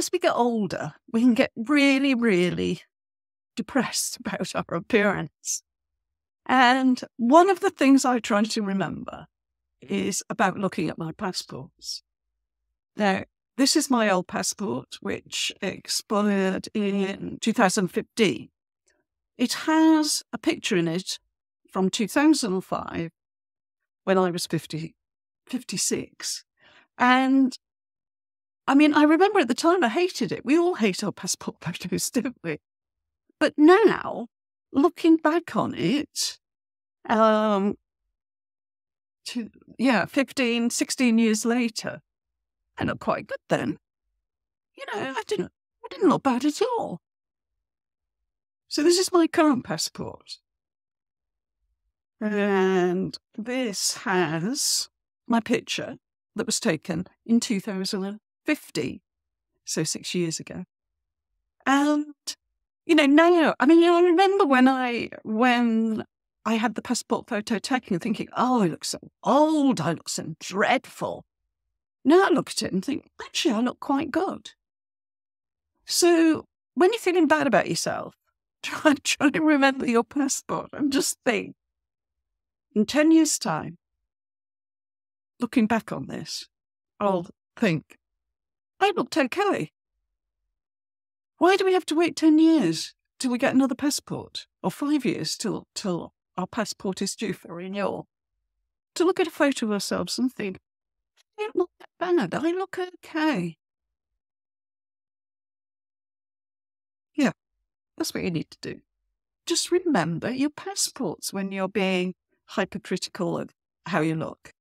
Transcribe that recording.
as we get older, we can get really, really depressed about our appearance. And one of the things I try to remember is about looking at my passports. Now, this is my old passport, which expired in 2015. It has a picture in it from 2005 when I was 50, 56. And I mean, I remember at the time I hated it. We all hate our passport photos, don't we? But now, looking back on it, um, to, yeah, 15, 16 years later, I look quite good then. You know, I didn't, I didn't look bad at all. So this is my current passport. And this has my picture that was taken in 2050, so six years ago. And, you know, now, I mean, I remember when I, when I had the passport photo taken and thinking, oh, I look so old, I look so dreadful. Now I look at it and think, actually, I look quite good. So when you're feeling bad about yourself, try, try to remember your passport and just think, in 10 years' time, looking back on this, I'll think, I looked okay. Why do we have to wait 10 years till we get another passport? Or five years till, till our passport is due for renewal? To look at a photo of ourselves and think, I don't look that bad. I look okay. Yeah, that's what you need to do. Just remember your passports when you're being hypercritical of how you look.